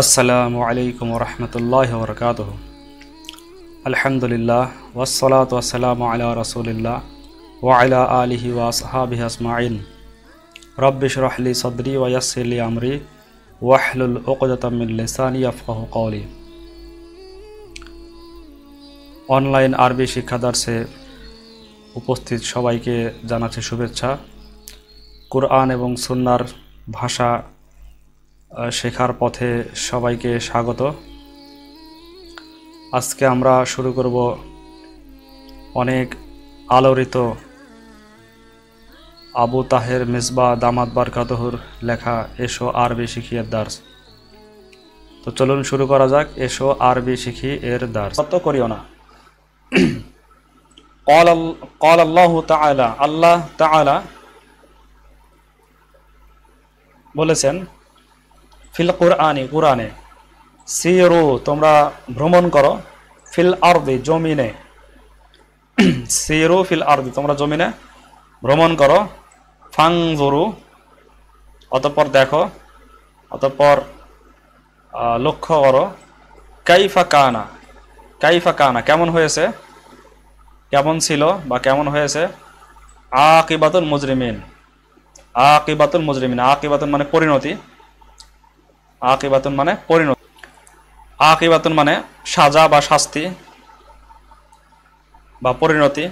আসসালামু আলাইকুম রহমতুল্লাহ বরকাত আলহামদুলিল্লাহ ওসলাত ওসালাম আলা রসুলিল্লাহ ওয়াইলা আলিহি ওয়াসহাবি আসমাইন রব্বিশ রহলি সদরি ওয়াসলি আমরি ওয়াহলুল ওকদাতামিল্লিসানি আফকাহ কওলি। অনলাইন আরবি শিক্ষাদার্সে উপস্থিত সবাইকে জানাচ্ছি শুভেচ্ছা। কোরআন এবং সুন্নার ভাষা শেখার পথে সবাইকে স্বাগত আজকে আমরা শুরু করব অনেক আলোড়িত আবু তাহের মিসবা দামাত বারকাতহুর লেখা এসো আরবি শিখি এর দার্স তো চলুন শুরু করা যাক এসো আরবি শিখি এর দার্স কত করিও না قال ال- قال الله تعالى আল্লাহ তাআলা বলেছেন ফিল কোরআনি, কোরআনে। সিরু, তোমরা ভ্রমণ করো। ফিল আরদি, জমিনে। সিরু, ফিল আরদি, তোমরা জমিনে ভ্রমণ করো। ফাংজুরু, অতঃপর দেখো। অতঃপর লক্ষ্য করো। কাইফা কানা কাইফা কানা, কেমন হয়েছে? কেমন ছিল বা কেমন হয়েছে? আকিবাতুল মুজরিমিন আকিবাতুল মুজরিমিন আকিবাতুন মানে পরিণতি। আকিবাতুন মানে পরিণতি। আকিবাতুন মানে সাজা বা শাস্তি বা পরিণতি।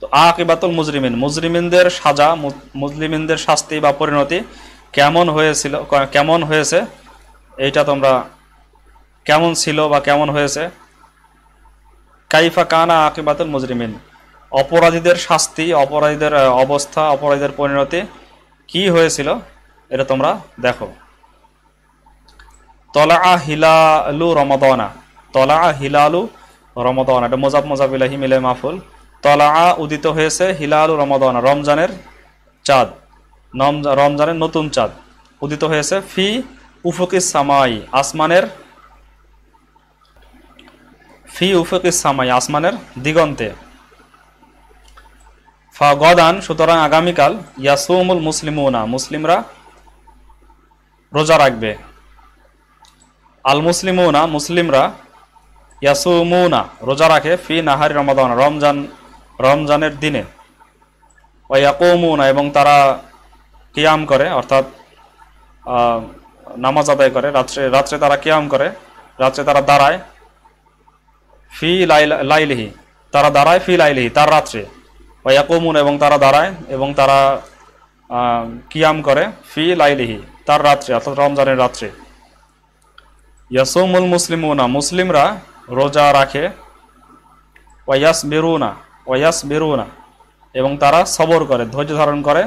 তো আকিবাতুল মুজরিমিন, মুজরিমিনদের সাজা, মু- মুসলিমিনদের শাস্তি বা পরিণতি কেমন হয়েছিল কেমন হয়েছে, এইটা তোমরা কেমন ছিল বা কেমন হয়েছে? কাইফা কানা আকিবাতুল মুজরিমিন, অপরাধীদের শাস্তি, অপরাধীদের, অবস্থা, অপরাধীদের পরিণতি কি হয়েছিল, এটা তোমরা দেখো। তলা হিলালু রমদনা তলা হিলালু রমদনা এটা মোজাব মোজাব ইলাহি মিলে মাফুল। তলা উদিত হয়েছে হিলালু রমদনা, রমজানের চাঁদ। রমজানের নতুন চাঁদ। উদিত হয়েছে ফি উফুকিস সামাই, আসমানের ফি উফুকিস সামাই, আসমানের দিগন্তে। ফা গদান, সুতরাং আগামীকাল ইয়াসুমুল মুসলিমুনা, মুসলিমরা রোজা রাখবে। আল মুসলিমুনা মুসলিমরা ইয়াসুমুনা, রোজা রাখে ফি নাহারি রমাদান, রমজান, রমজানের দিনে। ওয়াকুমুনা এবং তারা কিয়াম করে, অর্থাৎ নামাজ আদায় করে। রাত্রে রাত্রে তারা কিয়াম করে, রাত্রে তারা দাঁড়ায় ফি লাইল- লাইলিহি, তারা দাঁড়ায় ফি লাইলিহি, তার রাত্রে। ওয়াকুমুন এবং তারা দাঁড়ায়, এবং তারা কিয়াম করে ফি লাইলিহি, তার রাত্রে, অর্থাৎ রমজানের রাত্রে। ইয়াসুমুল মুসলিমুনা মুসলিমরা রোজা রাখে ওয়াস বেরুনা ওয়াস বেরুনা এবং তারা সবর করে, ধৈর্য ধারণ করে,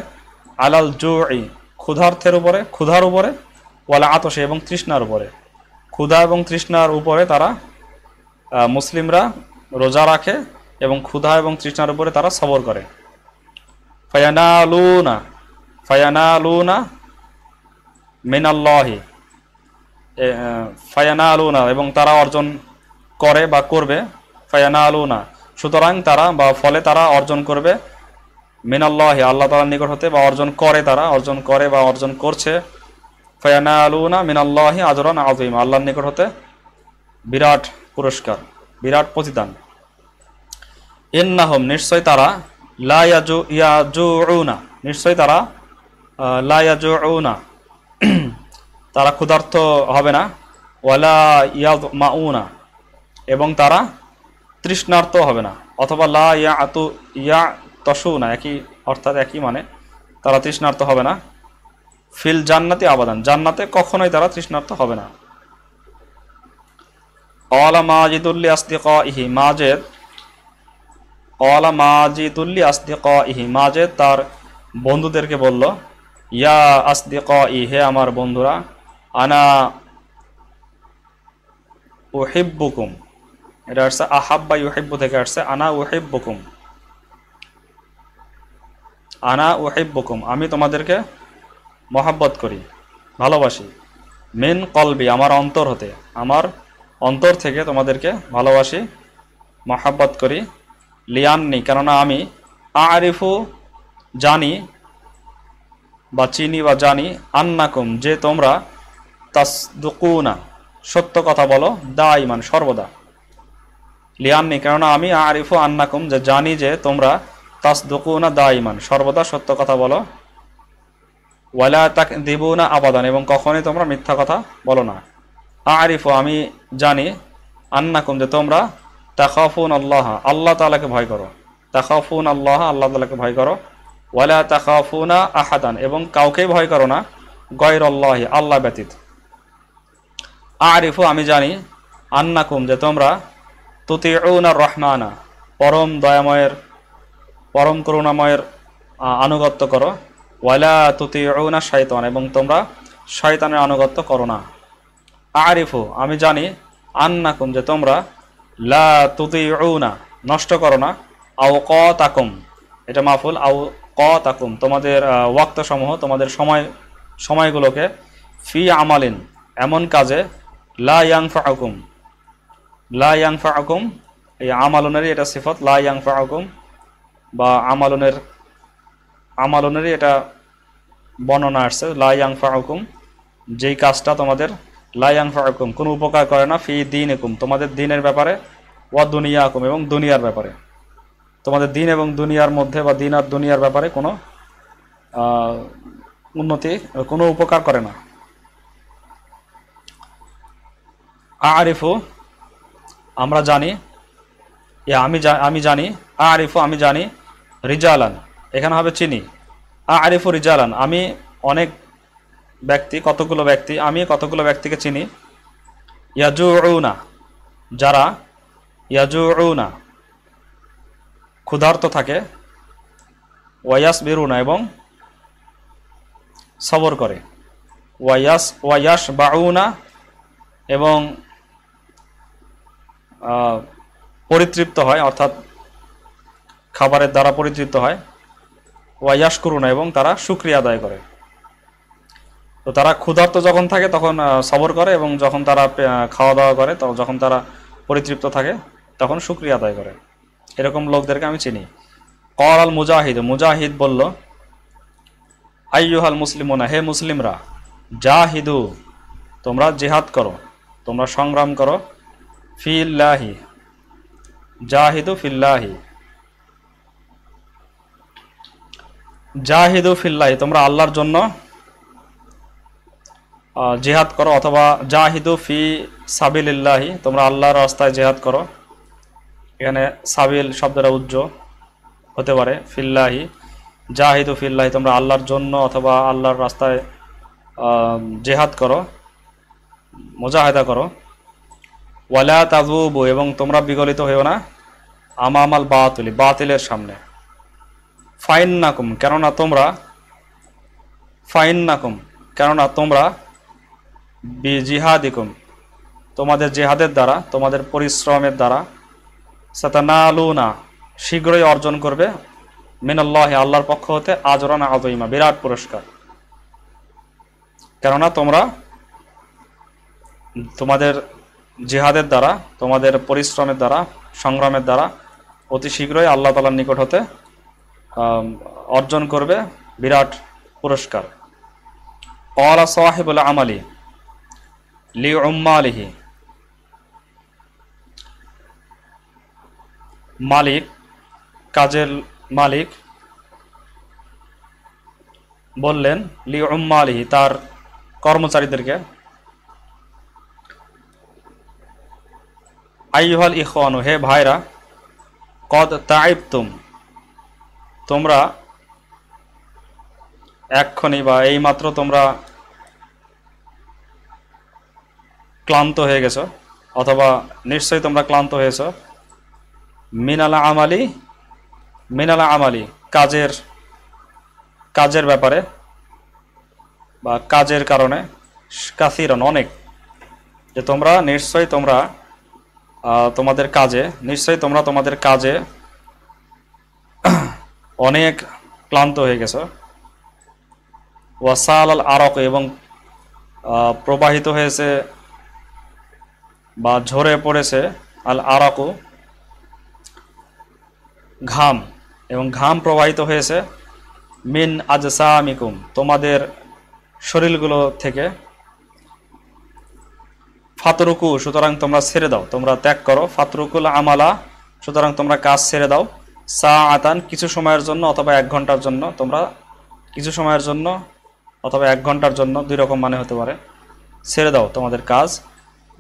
আলাল জুই, ক্ষুধার্থের উপরে, ক্ষুধার উপরে, ওয়ালা আতসে এবং তৃষ্ণার উপরে। ক্ষুধা এবং তৃষ্ণার উপরে তারা মুসলিমরা রোজা রাখে এবং ক্ষুধা এবং তৃষ্ণার উপরে তারা সবর করে। ফায়ানালুনা ফায়ানালুনা মিনাল্লাহি ফায়ানা আলু আলুনা এবং তারা অর্জন করে বা করবে ফায়ানা আলু আলুনা সুতরাং তারা বা ফলে তারা অর্জন করবে মিনাল্লাহ আল্লাহ তালার নিকট হতে বা অর্জন করে তারা অর্জন করে বা অর্জন করছে ফায়ানা আলু আলুনা মিনাল্লাহি আজরান আজিম আল্লাহর নিকট হতে বিরাট পুরস্কার বিরাট প্রতিদান। ইন্নাহম নিশ্চয় তারা লা ইয়াজু নিশ্চয় তারা আহ, লা ইয়াজুউনা। তারা ক্ষুধার্ত হবে না। ওয়ালা ইয়াদ মাউনা এবং তারা তৃষ্ণার্ত হবে না। অথবা লা ইয়া আতু ইয়া তসু না একই অর্থাৎ একই মানে তারা তৃষ্ণার্ত হবে না। ফিল জান্নাতি আবাদান, জান্নাতে কখনোই তারা তৃষ্ণার্ত হবে না। অলা মাজিদুল্লি আসদিক ইহি মাজেদ অলা মাজিদুল্লি আসদিক ইহি মাজেদ তার বন্ধুদেরকে বলল, ইয়া আসদিক ই হে আমার বন্ধুরা আনা উহিব্বুকুম। এটা আসছে আহাব্বা ইউহিব্বু থেকে আসছে, আনা উহিব্বুকুম। আনা উহিব্বুকুম। আমি তোমাদেরকে মহাব্বত করি, ভালোবাসি। মেন কলবি, আমার অন্তর হতে। আমার অন্তর থেকে তোমাদেরকে ভালোবাসি, মহাব্বত করি, লিয়াননি। কেননা আমি আরিফু জানি বা চিনি বা জানি আন্নাকুম, যে তোমরা তাসদুকুনা, সত্য কথা বলো দা ইমান সর্বদা। লিয়াননি কেননা আমি আরিফু আন্নাকুম, যে জানি যে তোমরা তাসদুকুনা দা ইমান সর্বদা সত্য কথা বলো। ওয়ালা তাক দিবুনা আবাদান, এবং কখনই তোমরা মিথ্যা কথা বলো না। আরিফু, আমি জানি আন্নাকুম, যে তোমরা তাখাফুন আল্লাহ আল্লাহ তালাকে ভয় করো। তাখাফুন আল্লাহ আল্লাহ তালাকে ভয় করো। ওয়ালা তাখাফুনা আহাদান, এবং কাউকেই ভয় করো না। গয়র আল্লাহ আল্লাহ ব্যতীত। আরিফু, আমি জানি আন্নাকুম যে তোমরা তুতিউনা রহমানা, পরম দয়াময়ের, পরম করুণাময়ের আনুগত্য করো। ওয়ালা তুতিউনা শয়তান এবং তোমরা শয়তানের আনুগত্য করো না। আরিফু, আমি জানি আন্নাকুম যে তোমরা লা তুতি তুতিউনা, নষ্ট করো না। আও ক তাকুম এটা মাফুল আও ক তাকুম তোমাদের ওয়াক্তসমূহ, তোমাদের সময়, সময়গুলোকে ফি আমালিন, এমন কাজে লা ইয়াংফাকুম লা ইয়াংফাকুম এই আমালনেরই এটা সিফত, লা ইয়াংফাকুম বা আমালনের, আমালনেরই এটা বর্ণনা আসছে, লা ইয়াংফাকুম যেই কাজটা তোমাদের, লা ইয়াংফাকুম কোনো উপকার করে না, ফি দিন একুম তোমাদের দিনের ব্যাপারে, ওয়া দুনিয়া আকুম এবং দুনিয়ার ব্যাপারে। তোমাদের দিন এবং দুনিয়ার মধ্যে বা দিন আর দুনিয়ার ব্যাপারে কোনো উন্নতি, কোনো উপকার করে না। আরিফু, আমরা জানি আমি আমি জানি, আরিফু, আমি জানি, রিজালান, এখানে হবে চিনি। আরিফু রিজালান, আমি অনেক ব্যক্তি, কতগুলো ব্যক্তি, আমি কতগুলো ব্যক্তিকে চিনি? ইয়াজু ইয়াজুউনা, যারা ইয়াজু ইয়াজুউনা, ক্ষুধার্ত থাকে ওয়াইয়াস বেরুনা এবং সবর করে। ওয়াইয়াস ওয়াইয়াস বাউনা এবং পরিতৃপ্ত হয়, অর্থাৎ খাবারের দ্বারা পরিতৃপ্ত হয়। ওয়াইয়াস করুনা এবং তারা সুক্রিয়া আদায় করে। তো তারা ক্ষুধার্ত যখন থাকে, তখন সবর করে, এবং যখন তারা খাওয়া দাওয়া করে, তো যখন তারা পরিতৃপ্ত থাকে, তখন সুক্রিয়া আদায় করে। এরকম লোকদেরকে আমি চিনি। কর আল মুজাহিদ মুজাহিদ বলল, আইয়ুহাল মুসলিমুনা, হে মুসলিমরা, জাহিদু, তোমরা জেহাদ করো, তোমরা সংগ্রাম করো ফিল্লাহি, জাহিদু ফিল্লাহি। জাহিদু ফিল্লাহি, তোমরা আল্লাহর জন্য জেহাদ করো অথবা জাহিদু ফি সাবিলিল্লাহি, তোমরা আল্লাহর রাস্তায় জেহাদ করো। এখানে সাবিল শব্দটা উজ্জ হতে পারে, ফিল্লাহি, জাহিদু ফিল্লাহি, তোমরা আল্লাহর জন্য অথবা আল্লাহর রাস্তায় জেহাদ করো, মোজাহেদা করো। ওয়ালা তাজুবু এবং তোমরা বিগলিত হয়েও না। আমামাল বাতুলি, বাতিলের সামনে। ফাইন নাকুম কেননা তোমরা ফাইন নাকুম কেননা তোমরা বি জিহাদিকুম তোমাদের জেহাদের দ্বারা, তোমাদের পরিশ্রমের দ্বারা, সাতানালুনা, শীঘ্রই অর্জন করবে। মিনাল্লাহ, আল্লাহর পক্ষ হতে আজরান আজইমা বিরাট পুরস্কার। কেননা তোমরা, তোমাদের জিহাদের দ্বারা, তোমাদের পরিশ্রমের দ্বারা, সংগ্রামের দ্বারা অতি শীঘ্রই আল্লাহ তালার নিকট হতে অর্জন করবে বিরাট পুরস্কার। অলা সাহেবুল আমালি লি উম্মা আলিহি মালিক, কাজের মালিক বললেন লি উম্মা আলিহি তার কর্মচারীদেরকে আইহাল ইখানু হে ভাইরা, কদ তাইবতুম, তোমরা এক্ষণি বা এইমাত্র তোমরা ক্লান্ত হয়ে গেছো, অথবা নিশ্চয়ই তোমরা ক্লান্ত হয়েছো। মিনালা আমালি মিনালা আমালি, কাজের কাজের ব্যাপারে বা কাজের কারণে কাসিরন অনেক, যে তোমরা নিশ্চয়ই তোমরা তোমাদের কাজে, নিশ্চয়ই তোমরা তোমাদের কাজে অনেক ক্লান্ত হয়ে গেছো। ওয়াসাল আল আরক এবং প্রবাহিত হয়েছে বা ঝরে পড়েছে আল আরাকু, ঘাম এবং ঘাম প্রবাহিত হয়েছে মিন আজসামিকুম, তোমাদের শরীরগুলো থেকে। ফাতরুকু, সুতরাং তোমরা ছেড়ে দাও। তোমরা ত্যাগ করো। ফাতরুকুল আমালা, সুতরাং তোমরা কাজ ছেড়ে দাও। সা আতান কিছু সময়ের জন্য অথবা এক ঘণ্টার জন্য তোমরা কিছু সময়ের জন্য অথবা এক ঘণ্টার জন্য, দুই রকম মানে হতে পারে, ছেড়ে দাও তোমাদের কাজ।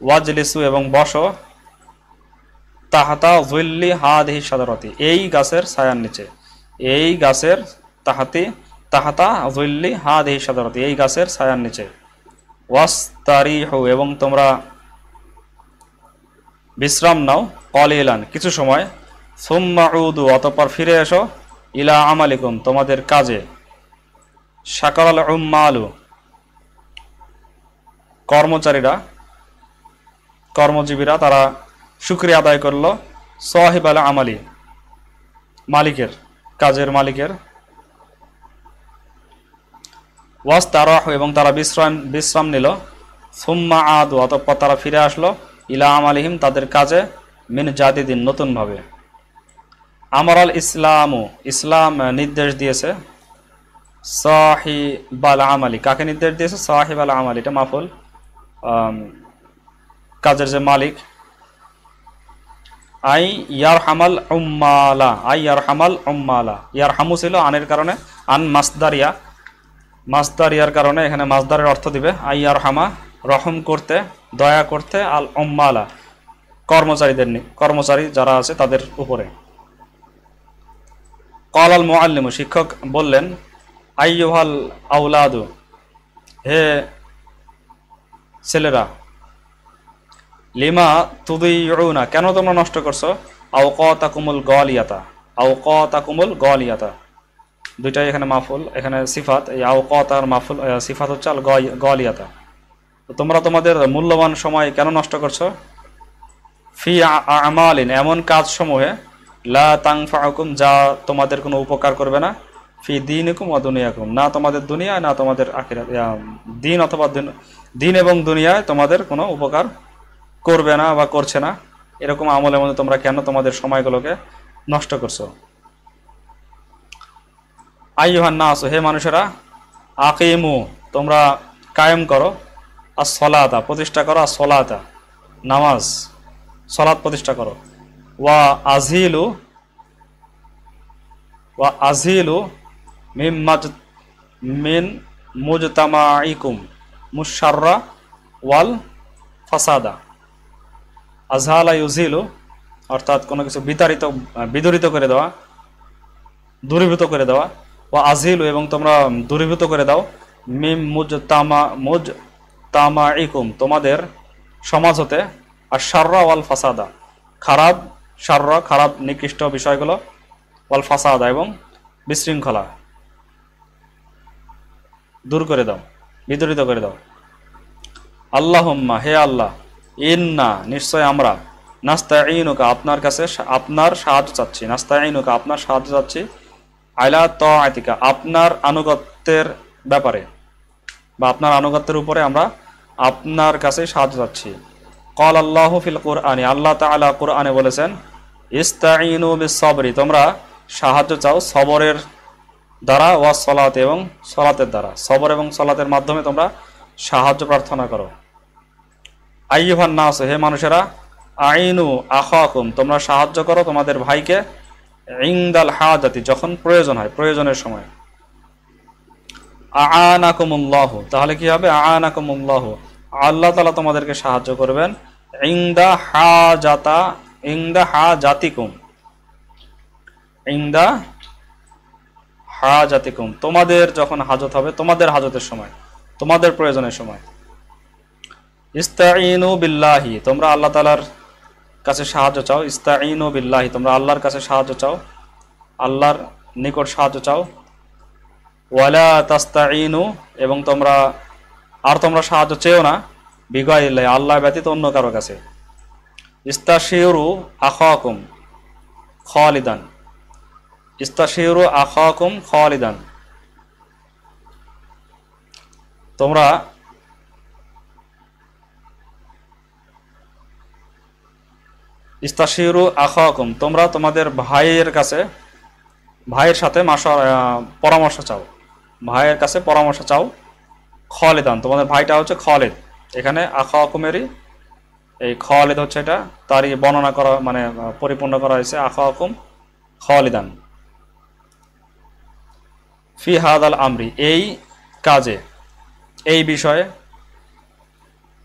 ওয়াজলিসু এবং বসো। তাহাতা জুল্লি হাদিহি সাদারতি, এই গাছের ছায়ার নিচে। এই গাছের তাহাতি, তাহাতা জুল্লি হাদিহি সাদারতি, এই গাছের ছায়ার নিচে। ওয়াস্তারিহু, এবং তোমরা বিশ্রাম নাও, কল ইলান কিছু সময়। সুম্মাউদু অতপর ফিরে এসো। ইলা আমালিকুম, তোমাদের কাজে। সাকাল উম্মালু। কর্মচারীরা, কর্মজীবীরা, তারা শুক্রিয়া আদায় করল। সোহাইব আল আমালি। মালিকের, কাজের মালিকের। ওয়াস এবং তারা বিশ্রাম বিশ্রাম নিল। সুম্মা আদু, অতঃপর তারা ফিরে আসলো। ইলা আমালিহিম তাদের কাজে মিন জাদিদিন, নতুনভাবে। আমর আল ইসলামু, ইসলাম নির্দেশ দিয়েছে সাহিব আল আমালি। কাকে নির্দেশ দিয়েছে? সাহিব আল আমালি। এটা মাফুল। কাজের যে মালিক। আই ইয়ার হামাল উম্মালা, আই ইয়ার হামাল উম্মালা। ইয়ার হামু ছিল আনের কারণে, আন মাসদারিয়া। মাসদারিয়ার কারণে এখানে মাসদারের অর্থ দিবে। আই ইয়ার হামা রহম করতে। দয়া করতে আল উম্মালা, কর্মচারীদের কর্মচারী যারা আছে তাদের উপরে। কল আল মোয়াল্লিমু শিক্ষক বললেন, আইয়ুহাল আউলাদু হে ছেলেরা, লিমা তুদিউনা, কেন তোমরা নষ্ট করছ? আও তাকুমুল গলিয়াতা আও তাকুমুল গলিয়াতা। দুইটাই এখানে মাফুল, এখানে সিফাত, এই আও তার মাফুল সিফাত হচ্ছে আল গলিয়াতা। তো তোমরা তোমাদের মূল্যবান সময় কেন নষ্ট করছ? ফি আমালিন, এমন কাজ সমূহে লা তাংফাকুম যা তোমাদের কোনো উপকার করবে না। ফি দিনকুম ও দুনিয়াকুম, না তোমাদের দুনিয়ায়, না তোমাদের আখিরাত দিন অথবা দুন- দিন এবং দুনিয়ায় তোমাদের কোনো উপকার করবে না বা করছে না। এরকম আমলের মধ্যে তোমরা কেন তোমাদের সময়গুলোকে নষ্ট করছ? আইহান নাস, হে মানুষেরা, আকিমু, তোমরা কায়েম করো। আর প্রতিষ্ঠা করো আর নামাজ সলাৎ প্রতিষ্ঠা করো। ওয়া আজিলু ওয়া আজিলু মিম মিন মুজতামাইকুম মুশাররা ওয়াল ফাসাদা। আজহালা ইউজিলু, অর্থাৎ কোনো কিছু বিতাড়িত, বিদরিত করে দেওয়া, দূরীভূত করে দেওয়া। ও আজিলু, এবং তোমরা দূরীভূত করে দাও। মিম মুজ তামা মুজ তামা ইকুম তোমাদের সমাজ হতে, আর সাররা ওয়াল ফাসাদা। খারাপ সাররা খারাপ, নিকৃষ্ট বিষয়গুলো, ওয়াল ফাসাদা এবং বিশৃঙ্খলা। দূর করে দাও, বিদরিত করে দাও। আল্লাহম্মা, হে আল্লাহ, ইন্না, নিশ্চয় আমরা নাস্তা ইনুকা আপনার কাছে আপনার সাহায্য চাচ্ছি নাস্তা ইনুকা আপনার সাহায্য চাচ্ছি, আইলা ত আতিকা আপনার আনুগত্যের ব্যাপারে। বা আপনার আনুগত্যের উপরে আমরা আপনার কাছে সাহায্য চাচ্ছি। কল আল্লাহ ফিল কোরআনে, আল্লাহ তাআলা কোরআনে বলেছেন ইস্তাইনু সবরি তোমরা সাহায্য চাও সবরের দ্বারা ওয়া সলাতে এবং সলাতের দ্বারা। সবর এবং সলাতের মাধ্যমে তোমরা সাহায্য প্রার্থনা করো। আইয়ুহান নাস, হে মানুষেরা, আইনু আখাকুম তোমরা সাহায্য করো তোমাদের ভাইকে ইংদাল হাজাতি, যখন প্রয়োজন হয়, প্রয়োজনের সময়। আনাকুমুল্লাহ তাহলে কি হবে? আনাকুমুল্লাহ আল্লাহ তালা তোমাদেরকে সাহায্য করবেন। ইংদা হাজাতা ইংদা হাজাতিকুম। ইংদা হাজাতিকুম। তোমাদের যখন হাজত হবে, তোমাদের হাজতের সময়, তোমাদের প্রয়োজনের সময়। ইস্তাইনু বিল্লাহি। তোমরা আল্লাহ তালার কাছে সাহায্য চাও। ইস্তাইনু বিল্লাহি। তোমরা আল্লাহর কাছে সাহায্য চাও। আল্লাহর নিকট সাহায্য চাও। ওয়ালা তাস্তাইনু এবং তোমরা, আর তোমরা সাহায্য চেও না বিগাইল্লাহ আল্লাহ ব্যতীত অন্য কারও কাছে। ইস্তাশিরু আখাকুম খালিদান। ইস্তাশিরু আখাকুম খালিদান। তোমরা ইস্তাশিরু আখাকুম, তোমরা তোমাদের ভাইয়ের কাছে, ভাইয়ের সাথে মাসা পরামর্শ চাও। ভাইয়ের কাছে পরামর্শ চাও? খলেদান তোমাদের ভাইটা হচ্ছে খলেদ। এখানে আখা হকুমেরই এই খালিদ হচ্ছে এটা, তারই বর্ণনা করা মানে পরিপূর্ণ করা হয়েছে, আখা হকুম খালিদান ফি হাদ আল আমরি, এই কাজে, এই বিষয়ে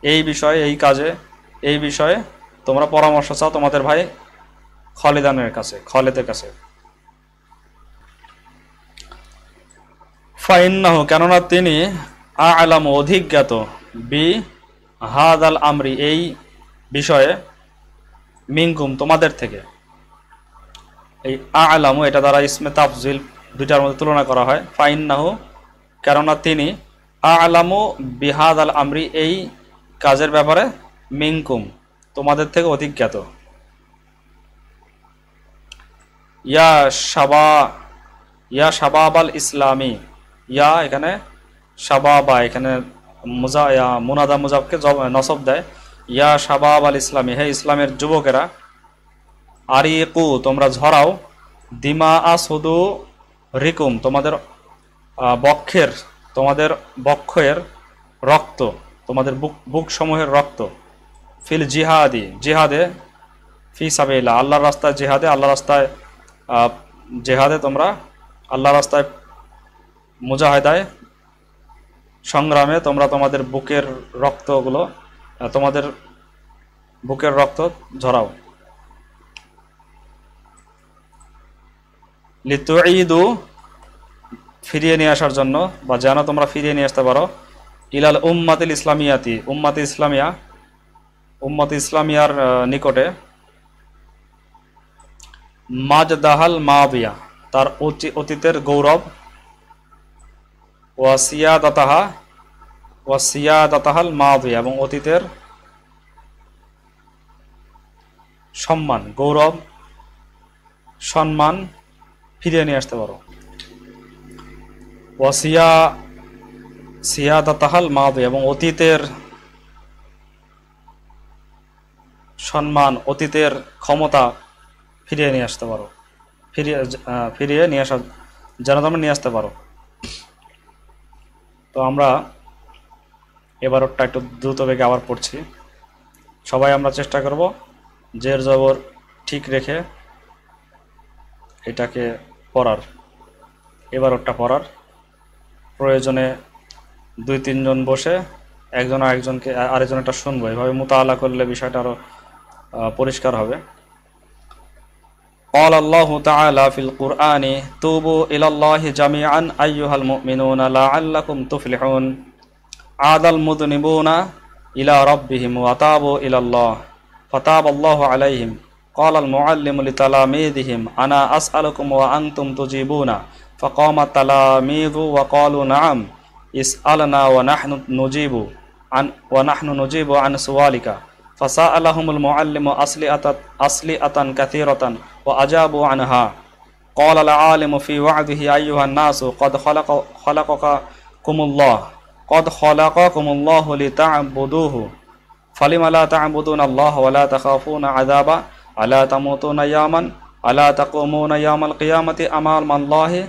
এই বিষয়ে, এই কাজে, এই বিষয়ে তোমরা পরামর্শ চাও তোমাদের ভাই খালিদানের কাছে, খালেদের কাছে। ফাইন্নাহু, কেননা তিনি আ আলাম, অধিজ্ঞাত। বি হাদ আল আমরি, এই বিষয়ে মিঙ্কুম তোমাদের থেকে। এই আ আলামু, এটা দ্বারা ইসমে তাফজিল দুইটার মধ্যে তুলনা করা হয়। ফাইন্নাহু, কেননা তিনি আ আলামু বিহাদ আল আমরি, এই কাজের ব্যাপারে মিঙ্কুম তোমাদের থেকে অধিজ্ঞাত। ইয়া সাবা ইয়া শাবাব আল ইসলামী ইয়া এখানে শাবাবা এখানে মুজা, ইয়া মুনাদা মুজাবকে জব- নসব দেয়। ইয়া শাবাব আল ইসলামী, হে ইসলামের যুবকেরা, আরিকু, তোমরা ঝরাও। দিমা আসুদু রিকুম, তোমাদের বক্ষের তোমাদের বক্ষের রক্ত, তোমাদের বুক বুক সমূহের রক্ত। ফিল জিহাদি, জিহাদে, ফি সাবিল্লাহ আল্লাহর রাস্তায় জিহাদে আল্লাহ রাস্তায় জেহাদে তোমরা আল্লাহ রাস্তায় মুজাহেদায় সংগ্রামে তোমরা তোমাদের বুকের রক্তগুলো তোমাদের বুকের রক্ত ঝরাও। লিতুঈদু ফিরিয়ে নিয়ে আসার জন্য, বা যেন তোমরা ফিরিয়ে নিয়ে আসতে পারো, ইলাল উম্মাতিল ইসলামিয়াতি, উম্মাতি ইসলামিয়া, উম্মত ইসলামিয়ার নিকটে মাজদাহাল মাবিয়া তার অতি- অতীতের গৌরব ওয়াসিয়াদাতাহা, ওয়াসিয়াদাতাহাল মাবিয়া এবং অতীতের সম্মান, গৌরব, সম্মান ফিরিয়ে নিয়ে আসতে পারো। ওয়াসিয়া, সিয়াদাতাহাল মাবি এবং অতীতের সম্মান, অতীতের ক্ষমতা ফিরিয়ে নিয়ে আসতে পারো। ফিরিয়ে ফিরিয়ে নিয়ে আসা যেন তোমরা নিয়ে আসতে পারো। তো আমরা এবার ওটা একটু দ্রুত বেগে আবার পড়ছি। সবাই আমরা চেষ্টা করব জের জবর ঠিক রেখে এটাকে পড়ার। এবার ওটা পড়ার। প্রয়োজনে দুই তিনজন বসে একজন আরেকজনকে আরেকজন এটা শুনব। এভাবে মোতালা করলে বিষয়টা আরও পরিষ্কার হবে। قال الله تعالى في القرآن توبوا إلى الله جميعا أيها المؤمنون لعلكم تفلحون. عاد المذنبون إلى ربهم وتابوا إلى الله. فتاب الله عليهم. قال المعلم لتلاميذهم أنا أسألكم وأنتم تجيبون. فقام التلاميذ وقالوا نعم اسألنا ونحن نجيب عن ونحن نجيب عن سؤالك. فسألهم المعلم أسلئة كثيرة وأجابوا عنها. قال العالم في وعده أيها الناس قد خلق خلقكم الله قد خلقكم الله لتعبدوه. فلم لا تعبدون الله ولا تخافون عذابا ألا تموتون يوما؟ ألا تقومون يوم القيامة أمام الله؟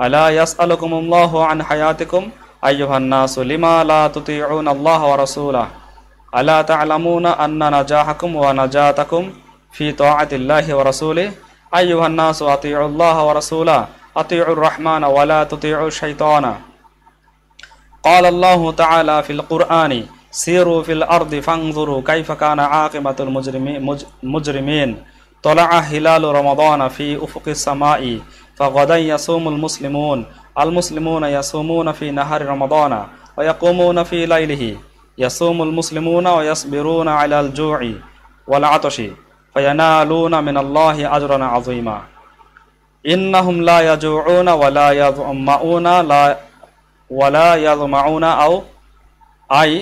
ألا يسألكم الله عن حياتكم؟ أيها الناس لما لا تطيعون الله ورسوله؟ ألا تعلمون أن نجاحكم ونجاتكم في طاعة الله ورسوله؟ أيها الناس أطيعوا الله ورسوله. أطيعوا الرحمن ولا تطيعوا الشيطان. قال الله تعالى في القرآن سيروا في الأرض فانظروا كيف كان عاقبة المجرمين مج- مجرمين. طلع هلال رمضان في أفق السماء فغدا يصوم المسلمون. المسلمون يصومون في نهار رمضان ويقومون في ليله. يصوم المسلمون ويصبرون على الجوع والعطش فينالون من الله أجرا عظيما. إنهم لا يجوعون ولا يظمؤون لا ولا يظمعون أو أي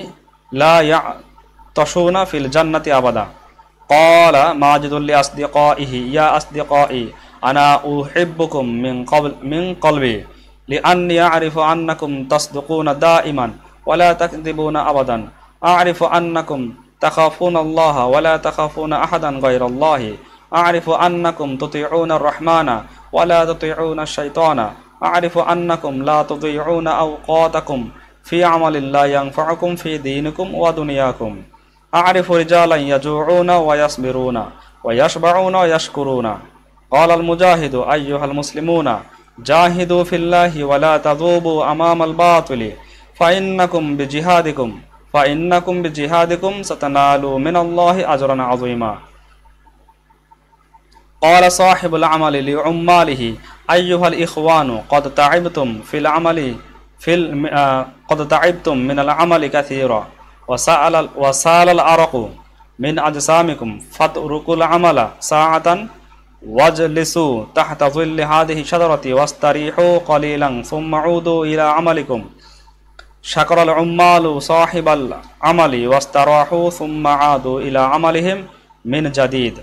لا يعطشون في الجنة أبدا. قال ماجد لأصدقائه يا أصدقائي أنا أحبكم من قبل من قلبي لأني أعرف أنكم تصدقون دائما ولا تكذبون أبدا أعرف أنكم تخافون الله ولا تخافون أحدا غير الله أعرف أنكم تطيعون الرحمن ولا تطيعون الشيطان أعرف أنكم لا تضيعون أوقاتكم في عمل لا ينفعكم في دينكم ودنياكم أعرف رجالا يجوعون ويصبرون ويشبعون ويشكرون قال المجاهد أيها المسلمون جاهدوا في الله ولا تذوبوا أمام الباطل فإنكم بجهادكم فإنكم بجهادكم ستنالوا من الله أجرا عظيما. قال صاحب العمل لعماله أيها الإخوان قد تعبتم في العمل في الم... آه، قد تعبتم من العمل كثيرا. وسأل وسال العرق من أجسامكم فاتركوا العمل ساعة واجلسوا تحت ظل هذه الشجرة واستريحوا قليلا ثم عودوا إلى عملكم. شكر العمال صاحب العمل واستراحوا ثم عادوا إلى عملهم من جديد.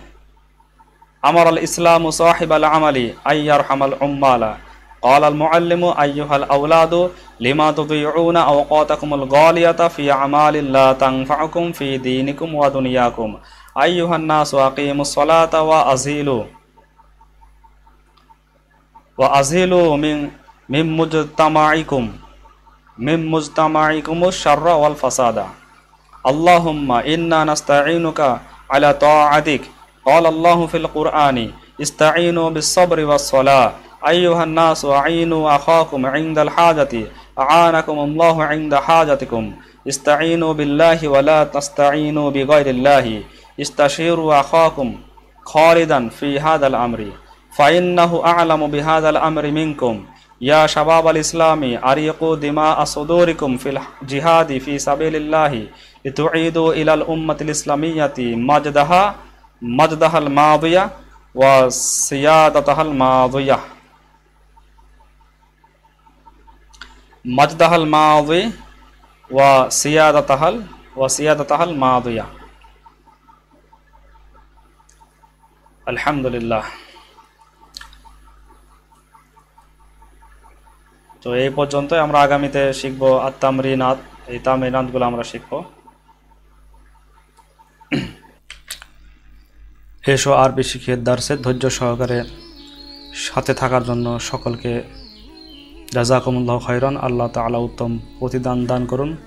أمر الإسلام صاحب العمل أن يرحم العمال. قال المعلم أيها الأولاد لما تضيعون أوقاتكم الغالية في أعمال لا تنفعكم في دينكم ودنياكم. أيها الناس أقيموا الصلاة وأزيلوا وأزيلوا من من مجتمعكم. من مجتمعكم الشر والفساد. اللهم إنا نستعينك على طاعتك. قال الله في القرآن استعينوا بالصبر والصلاة. أيها الناس أعينوا أخاكم عند الحاجة. أعانكم الله عند حاجتكم. استعينوا بالله ولا تستعينوا بغير الله. استشيروا أخاكم خالدا في هذا الأمر. فإنه أعلم بهذا الأمر منكم. يا شباب الإسلام أريقوا دماء صدوركم في الجهاد في سبيل الله لتعيدوا إلى الأمة الإسلامية مجدها مجدها الماضية وسيادتها الماضية. مجدها الماضي وسيادتها وسيادتها الماضية. الحمد لله. তো এই পর্যন্ত আমরা আগামীতে শিখব আত্মামরিনাথ এই তামরিনাথগুলো আমরা শিখব। এসো আরবি শিখিয়ে দার্সে ধৈর্য সহকারে সাথে থাকার জন্য সকলকে রাজাকুমুল্লাহ খৈরন আল্লাহ তালা উত্তম প্রতিদান দান করুন।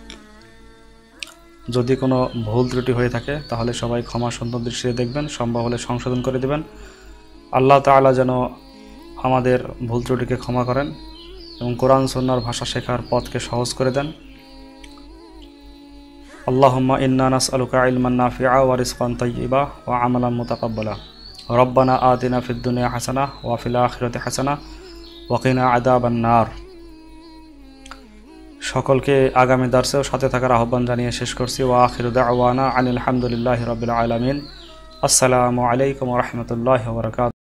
যদি কোনো ভুল ত্রুটি হয়ে থাকে, তাহলে সবাই ক্ষমা সুন্দর দৃষ্টিতে দেখবেন, সম্ভব হলে সংশোধন করে দেবেন। আল্লাহ তালা যেন আমাদের ভুল ত্রুটিকে ক্ষমা করেন। এবং কোরআন সন্ন্যার ভাষা শেখার পথকে সহজ করে দেন। আল্লাহম্মা ইন্নানাস আলুকা ইলমান ফিআ আওয়ারিস তৈবা ও আমলা মোতাকাবলা রব্বানা আদিনা ফিদ্দুনিয়া হাসানা ওয়াফিলা আখিরতে হাসানা ওয়াকিনা আদাবান্নার সকলকে আগামী দার্সেও সাথে থাকার আহ্বান জানিয়ে শেষ করছি। ওয়া আখিরুদা আওয়ানা আনিল হামদুলিল্লাহ রবিল আলমিন। আসসালামু আলাইকুম রহমতুল্লাহ বরকাত